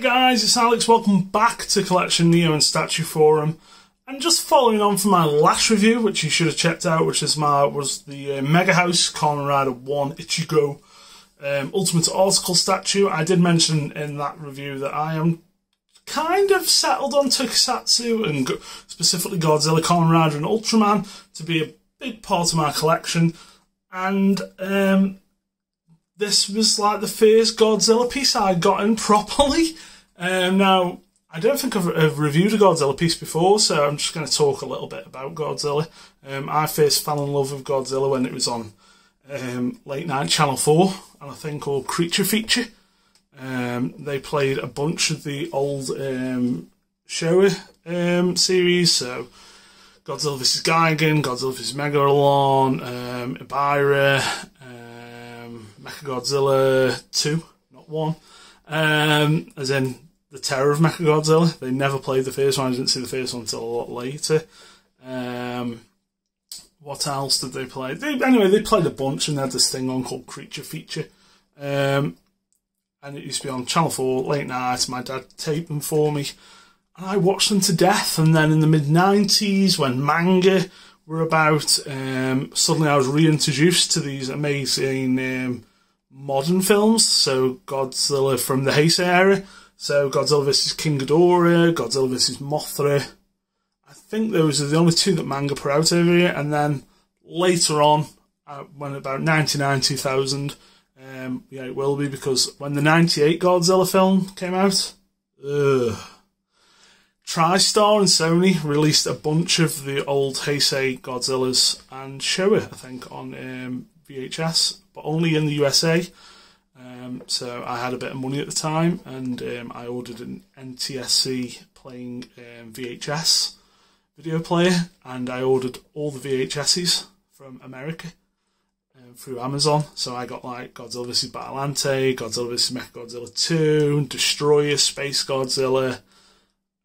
Guys, it's Alex. Welcome back to Collection Neo and Statue Forum. And just following on from my last review, which you should have checked out, which is my was the uh, Mega House Kamen Rider One Ichigo um, Ultimate Article statue. I did mention in that review that I am kind of settled on Tokusatsu and go- specifically Godzilla, Kamen Rider, and Ultraman to be a big part of my collection. And um, this was like the first Godzilla piece I got in properly. Um, now, I don't think I've, I've, reviewed a Godzilla piece before, so I'm just going to talk a little bit about Godzilla. Um, I first fell in love with Godzilla when it was on um, late night Channel 4 on a thing called Creature Feature. Um, they played a bunch of the old um, Showa um, series, so Godzilla vs. Gigan, Godzilla vs. Megalon, um, Ebirah, um, Mechagodzilla 2, not 1, um, as in the Terror of Mechagodzilla. They never played the first one, I didn't see the first one until a lot later. Um, what else did they play? They, anyway, they played a bunch and they had this thing on called Creature Feature. Um, and it used to be on Channel 4 late night. My dad taped them for me. And I watched them to death. And then in the mid 90s, when manga were about, um, suddenly I was reintroduced to these amazing um, modern films. So Godzilla from the Heisei era. So Godzilla vs. King Ghidorah, Godzilla vs. Mothra. I think those are the only two that manga put out over here. And then later on, uh, when about 99, 2000, um, yeah, it will be because when the 98 Godzilla film came out, ugh. TriStar and Sony released a bunch of the old Heisei Godzillas and Showa, I think, on um, VHS, but only in the USA. Um, so I had a bit of money at the time, and um, I ordered an NTSC playing um, VHS video player, and I ordered all the VHSs from America um, through Amazon. So I got like Godzilla vs. Biollante, Godzilla vs. Mechagodzilla 2, Destroyer, Space Godzilla,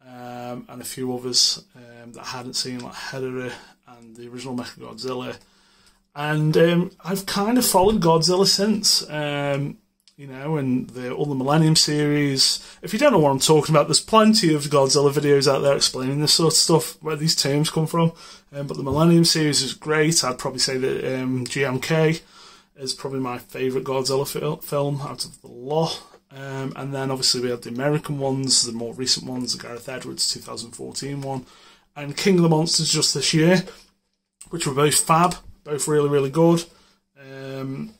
um, and a few others um, that I hadn't seen, like Hedorah and the original Mechagodzilla. And um, I've kind of followed Godzilla since. You know, and the, all the Millennium series. If you don't know what I'm talking about, there's plenty of Godzilla videos out there explaining this sort of stuff, where these terms come from. Um, but the Millennium series is great. I'd probably say that um, GMK is probably my favourite Godzilla fil- film out of the lot. Um, and then obviously we had the American ones, the more recent ones, the Gareth Edwards 2014 one, and King of the Monsters just this year, which were both fab, both really, really good. Um,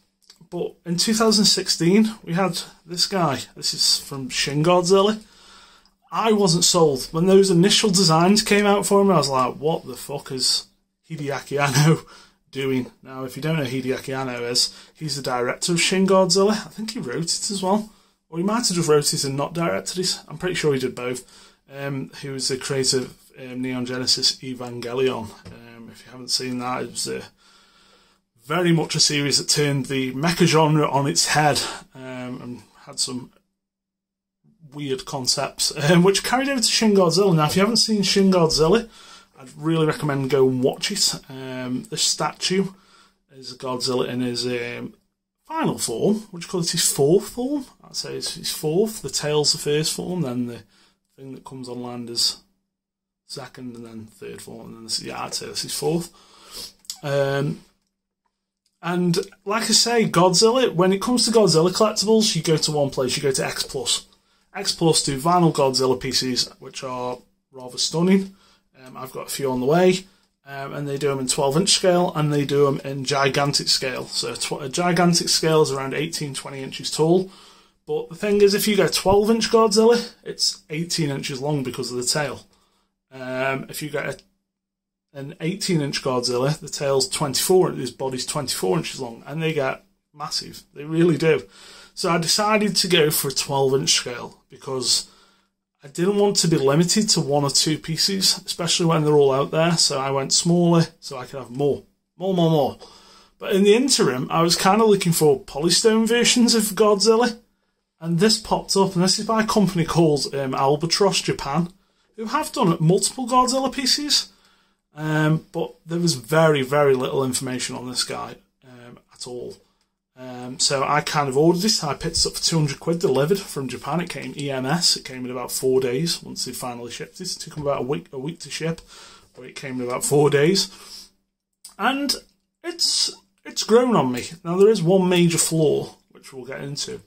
but in 2016, we had this guy. This is from Shin Godzilla. I wasn't sold. When those initial designs came out for him, I was like, what the fuck is Hideaki Anno doing? Now, if you don't know who Hideaki Anno is, he's the director of Shin Godzilla. I think he wrote it as well. Or he might have just wrote it and not directed it. I'm pretty sure he did both. Um, he was the creator of um, Neon Genesis Evangelion. Um, if you haven't seen that, it was a very much a series that turned the mecha genre on its head um, and had some weird concepts, um, which carried over to Shin Godzilla. Now, if you haven't seen Shin Godzilla, I'd really recommend go and watch it. Um, the statue is Godzilla in his um, final form. You call it his fourth form? I'd say it's his fourth. The tail's the first form, then the thing that comes on land is second, and then third form, and then this, yeah, I'd say this is fourth. Um, and like I say, Godzilla, when it comes to Godzilla collectibles, you go to one place, you go to X Plus. X Plus do vinyl Godzilla pieces, which are rather stunning. Um, I've got a few on the way. Um, and they do them in 12 inch scale and they do them in gigantic scale. So tw- a gigantic scale is around 18, 20 inches tall. But the thing is, if you go 12 inch Godzilla, it's 18 inches long because of the tail. Um, if you get a an 18 inch Godzilla, the tail's 24, his body's 24 inches long, and they get massive. They really do. So I decided to go for a 12 inch scale because I didn't want to be limited to one or two pieces, especially when they're all out there. So I went smaller so I could have more, more, more, more. But in the interim, I was kind of looking for polystone versions of Godzilla, and this popped up, and this is by a company called um, Albatross Japan, who have done multiple Godzilla pieces. Um, but there was very, very little information on this guy um, at all. Um, so I kind of ordered this. I picked it up for 200 quid delivered from Japan. It came EMS. It came in about four days once they finally shipped it. It took them about a week, a week to ship, but it came in about four days. And it's it's grown on me. Now there is one major flaw which we'll get into,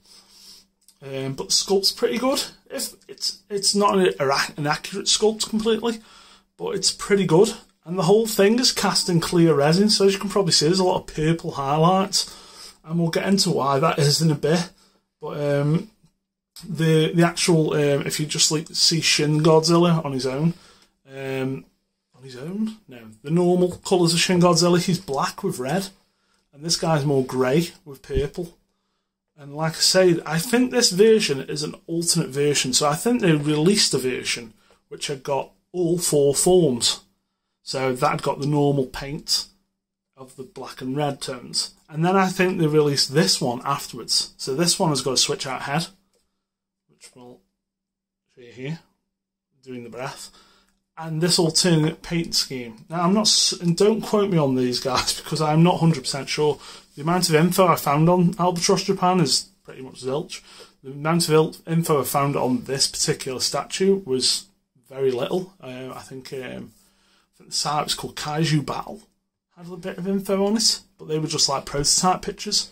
um, but the sculpt's pretty good. If it's it's not an, an accurate sculpt completely, but it's pretty good. And the whole thing is cast in clear resin, so as you can probably see, there's a lot of purple highlights and we'll get into why that is in a bit. But um, the the actual um, if you just like see Shin Godzilla on his own, um, on his own, no, the normal colours of Shin Godzilla, he's black with red, and this guy's more grey with purple. And like I say, I think this version is an alternate version. So I think they released a version which had got all four forms. So that got the normal paint of the black and red tones. And then I think they released this one afterwards. So this one has got a switch out head, which we'll show you here, doing the breath. And this alternate paint scheme. Now I'm not, and don't quote me on these guys because I'm not 100% sure. The amount of info I found on Albatross Japan is pretty much zilch. The amount of info I found on this particular statue was very little. Uh, I think um, think the site was called Kaiju Battle had a bit of info on it, but they were just like prototype pictures.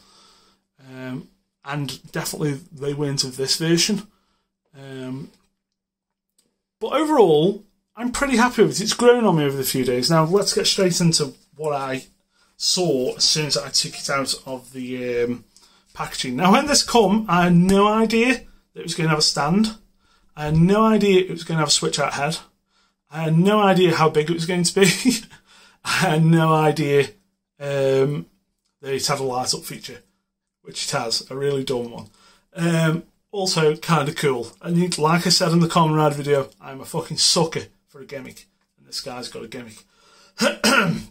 Um, and definitely they weren't of this version. Um, but overall, I'm pretty happy with it. It's grown on me over the few days. Now let's get straight into what I saw as soon as I took it out of the um, packaging. Now when this come, I had no idea that it was going to have a stand. I had no idea it was going to have a switch out head. I had no idea how big it was going to be. I had no idea um, that it had a light up feature, which it has, a really dumb one. Um, also, kind of cool. And like I said in the Rider video, I'm a fucking sucker for a gimmick, and this guy's got a gimmick.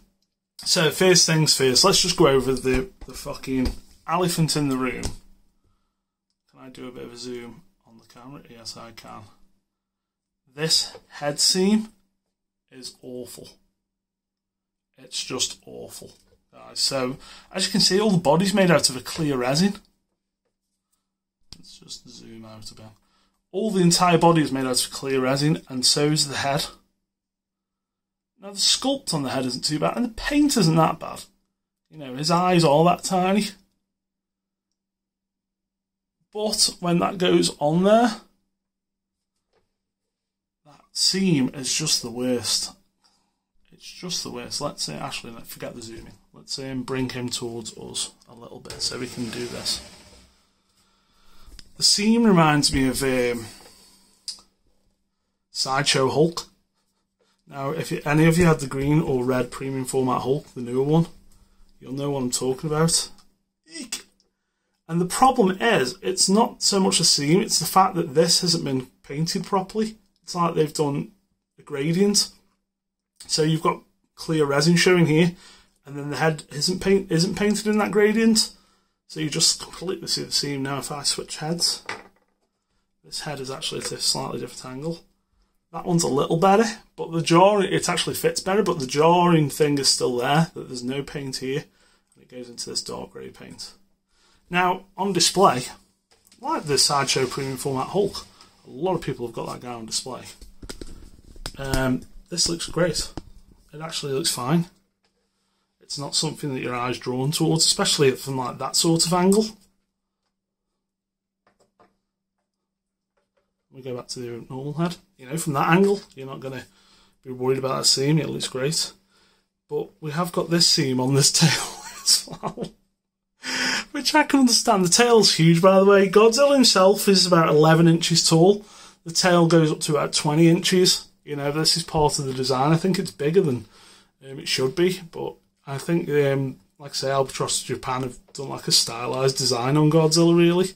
so, first things first, let's just go over the, the fucking elephant in the room. Can I do a bit of a zoom on the camera? Yes, I can. This head seam is awful. It's just awful. so, as you can see, all the body's made out of a clear resin. Let's just zoom out a bit. All the entire body is made out of clear resin, and so is the head. Now, the sculpt on the head isn't too bad, and the paint isn't that bad. You know, his eyes are all that tiny. But when that goes on there, seam is just the worst. It's just the worst. Let's say, actually, let's forget the zooming. Let's and bring him towards us a little bit so we can do this. The seam reminds me of um, Sideshow Hulk. Now, if you, any of you had the green or red premium format Hulk, the newer one, you'll know what I'm talking about. Eek. And the problem is, it's not so much a seam, it's the fact that this hasn't been painted properly. It's like they've done a gradient so you've got clear resin showing here, and then the head isn't paint isn't painted in that gradient. So you just completely see the seam now. If I switch heads, this head is actually at a slightly different angle. That one's a little better, but the jarring it actually fits better, but the jarring thing is still there. That there's no paint here, and it goes into this dark grey paint. Now on display, like the sideshow premium format Hulk, a lot of people have got that guy on display. Um, this looks great. It actually looks fine. It's not something that your eye's drawn towards, especially from like that sort of angle. We go back to the normal head. You know, from that angle, you're not going to be worried about that seam. It looks great. But we have got this seam on this tail as well. Which I can understand. The tail's huge, by the way. Godzilla himself is about 11 inches tall. The tail goes up to about 20 inches. You know, this is part of the design. I think it's bigger than um, it should be, but I think, um, like I say, Albatross Japan have done like a stylized design on Godzilla. Really,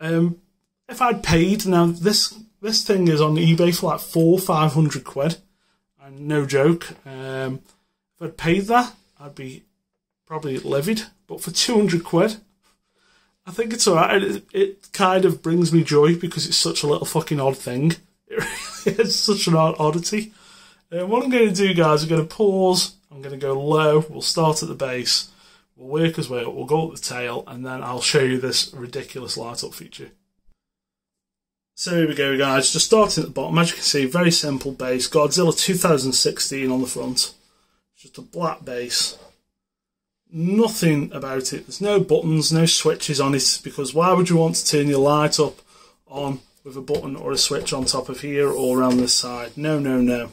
um, if I'd paid now, this this thing is on eBay for like four five hundred quid, and no joke. Um, if I'd paid that, I'd be probably livid. But for two hundred quid, I think it's alright. It, it kind of brings me joy because it's such a little fucking odd thing. it's such an odd oddity. And what I'm going to do, guys, I'm going to pause. I'm going to go low. We'll start at the base. We'll work his way up, we'll go up the tail, and then I'll show you this ridiculous light up feature. So here we go guys, just starting at the bottom, as you can see, very simple base, Godzilla 2016 on the front. Just a black base. Nothing about it, there's no buttons, no switches on it, because why would you want to turn your light up on with a button or a switch on top of here or around this side? No, no, no.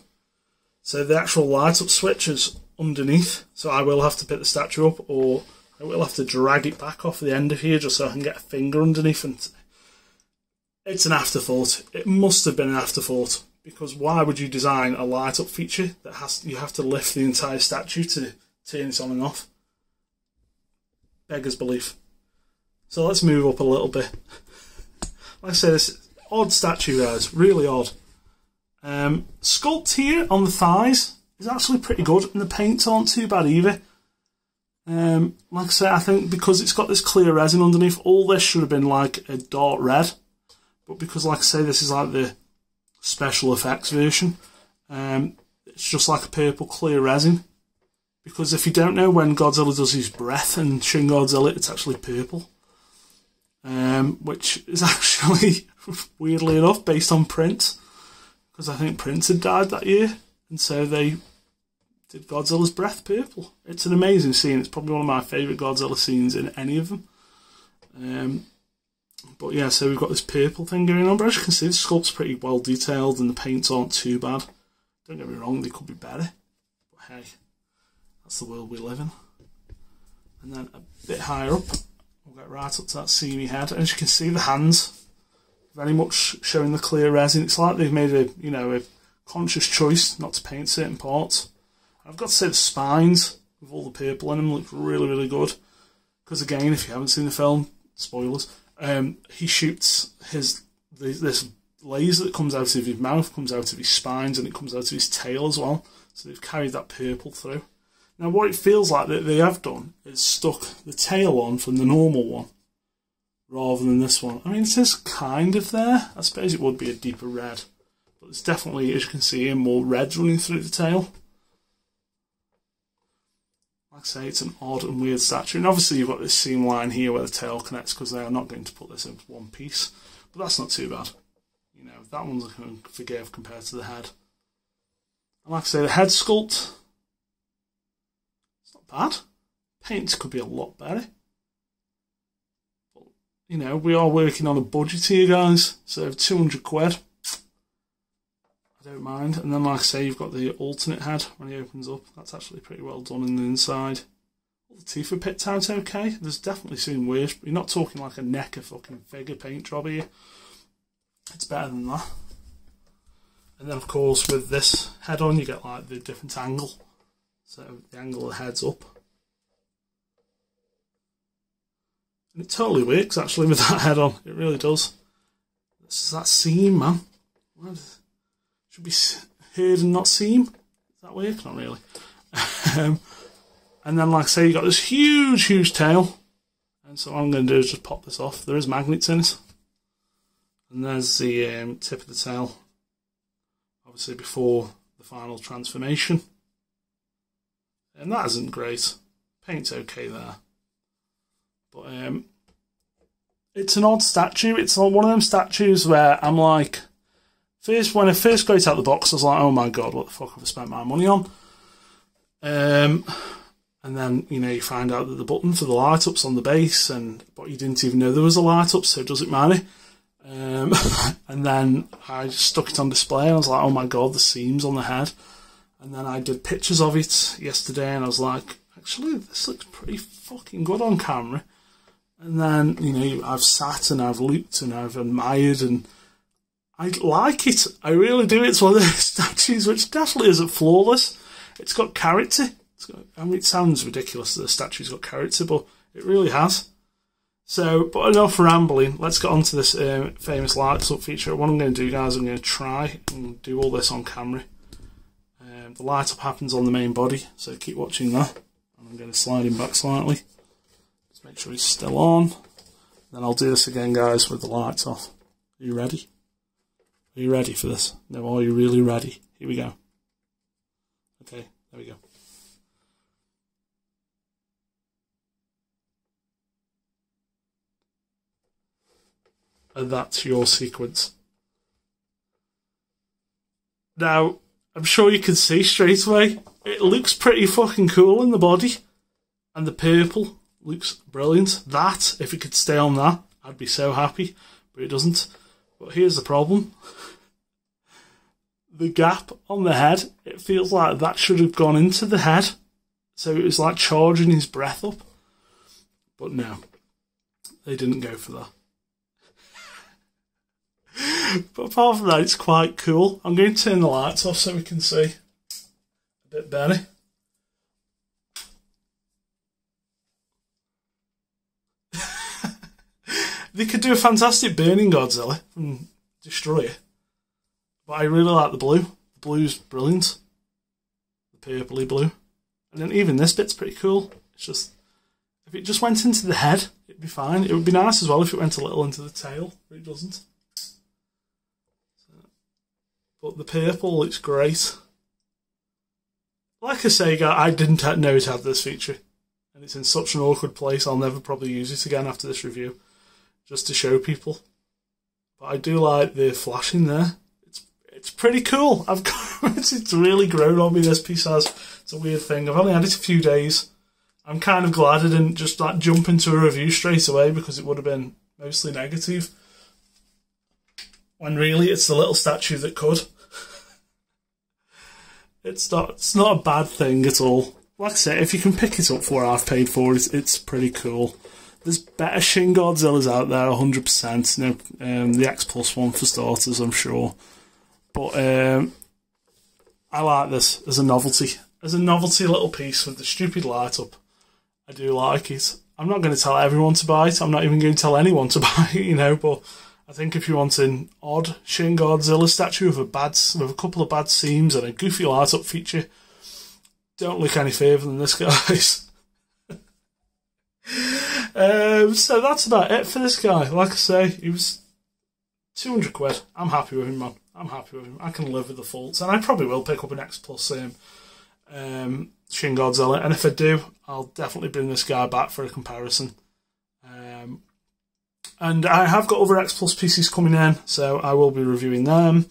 So the actual light up switch is underneath, so I will have to pick the statue up or I will have to drag it back off the end of here just so I can get a finger underneath and it's an afterthought. It must have been an afterthought because why would you design a light up feature that has you have to lift the entire statue to turn it on and off? Beggars belief. So let's move up a little bit. Like I say, this odd statue guys, really odd. Um, sculpt here on the thighs is actually pretty good, and the paints aren't too bad either. Um, like I say, I think because it's got this clear resin underneath, all this should have been like a dark red. But because, like I say, this is like the special effects version, um, it's just like a purple clear resin. Because if you don't know when Godzilla does his breath and Shin Godzilla, it's actually purple. Um, which is actually, weirdly enough, based on Prince. Because I think Prince had died that year. And so they did Godzilla's breath purple. It's an amazing scene. It's probably one of my favourite Godzilla scenes in any of them. Um, but yeah, so we've got this purple thing going on, but as you can see, the sculpt's pretty well detailed and the paints aren't too bad. Don't get me wrong, they could be better. But hey, that's the world we live in. And then a bit higher up, we'll get right up to that seamy head. And as you can see, the hands very much showing the clear resin. It's like they've made a, you know, a conscious choice not to paint certain parts. I've got to say the spines with all the purple in them look really, really good. Because again, if you haven't seen the film, spoilers, um, he shoots his this laser that comes out of his mouth comes out of his spines and it comes out of his tail as well. So they've carried that purple through. Now what it feels like that they have done is stuck the tail on from the normal one rather than this one. I mean it is kind of there. I suppose it would be a deeper red. But it's definitely, as you can see, more red running through the tail. Like I say, it's an odd and weird statue. And obviously you've got this seam line here where the tail connects because they are not going to put this into one piece. But that's not too bad. You know, that one's I can forgive compared to the head. And like I say, the head sculpt, it's not bad. Paints could be a lot better. But, you know, we are working on a budget here, guys. So 200 quid. I don't mind. And then, like I say, you've got the alternate head when he opens up. That's actually pretty well done in the inside. The teeth are picked out okay. There's definitely seen worse. But you're not talking like a NECA fucking figure paint job here. It's better than that. And then, of course, with this head on, you get like the different angle. So the angle head's up. And it totally works actually with that head on. It really does. Is that seam, man should be heard and not seen. Is that work? Not really. um, and then, like I say, you got this huge, huge tail. And so what I'm going to do is just pop this off. There is magnets in it. And there's the um, tip of the tail. Obviously before the final transformation. And that isn't great. Paint's okay there. But um, it's an odd statue. It's one of them statues where I'm like, First, when I first got it out of the box, I was like, "Oh my god, what the fuck have I spent my money on?" Um, and then you know you find out that the button for the light up's on the base, and but you didn't even know there was a light up, so does it matter? Um, and then I just stuck it on display, and I was like, "Oh my god, the seams on the head." And then I did pictures of it yesterday, and I was like, "Actually, this looks pretty fucking good on camera." And then you know I've sat and I've looked and I've admired and I like it. I really do. It's one of those statues which definitely isn't flawless. It's got character. It's got, I mean, it sounds ridiculous that the statue's got character, but it really has. So, but enough rambling. Let's get on to this um, famous lights up feature. What I'm going to do, guys, I'm going to try and do all this on camera. Um, the light up happens on the main body, so keep watching that. I'm going to slide him back slightly. Just make sure he's still on. Then I'll do this again, guys, with the lights off. Are you ready? Are you ready for this? No, are you really ready? Here we go. Okay, there we go. And that's your sequence. Now, I'm sure you can see straight away, it looks pretty fucking cool in the body, and the purple looks brilliant. That, if it could stay on that, I'd be so happy, but it doesn't. But here's the problem. The gap on the head, it feels like that should have gone into the head. So it was like charging his breath up. But no, they didn't go for that. But apart from that, it's quite cool. I'm going to turn the lights off so we can see a bit better. they could do a fantastic burning Godzilla from Destroyer. But I really like the blue. The blue's brilliant. The purpley blue. And then even this bit's pretty cool. It's just if it just went into the head, it'd be fine. It would be nice as well if it went a little into the tail, but it doesn't. But the purple looks great. Like I say, I didn't know it had this feature. And it's in such an awkward place, I'll never probably use it again after this review. Just to show people. But I do like the flashing there. It's it's pretty cool. I've got, it's really grown on me, this piece has. It's a weird thing. I've only had it a few days. I'm kind of glad I didn't just like jump into a review straight away because it would have been mostly negative. When really it's the little statue that could. it's not it's not a bad thing at all. Like I said, if you can pick it up for I've paid for, it's it's pretty cool. There's better Shin Godzillas out there, 100%. You know, um, the X Plus one for starters, I'm sure. But um, I like this as a novelty. As a novelty little piece with the stupid light up. I do like it. I'm not going to tell everyone to buy it. I'm not even going to tell anyone to buy it, you know. But I think if you want an odd Shin Godzilla statue with a bad, with a couple of bad seams and a goofy light up feature, don't look any further than this, guys. um, so that's about it for this guy. Like I say, he was 200 quid. I'm happy with him, man. I'm happy with him. I can live with the faults, and I probably will pick up an X Plus um, um, Shin Godzilla, and if I do, I'll definitely bring this guy back for a comparison. Um, and I have got other X Plus PCs coming in, so I will be reviewing them.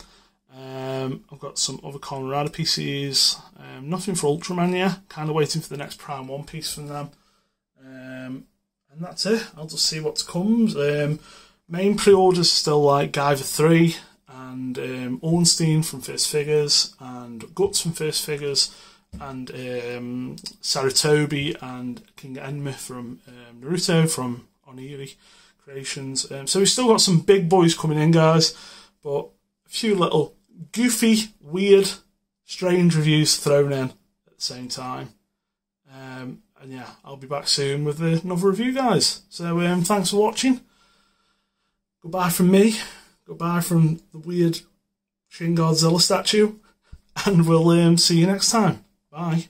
Um, I've got some other Rider PCs, um, nothing for Ultraman yet, kind of waiting for the next Prime 1 piece from them. Um, and that's it, I'll just see what comes. Um, main pre orders still like Guyver 3 and um, Ornstein from First Figures and Guts from First Figures and um, Sarutobi and King Enma from um, Naruto from Oniri Creations. Um, so we've still got some big boys coming in, guys, but a few little goofy, weird, strange reviews thrown in at the same time. Um, and yeah, I'll be back soon with another review, guys. So um, thanks for watching. Goodbye from me. Goodbye from the weird Shin Godzilla statue. And we'll um, see you next time. Bye.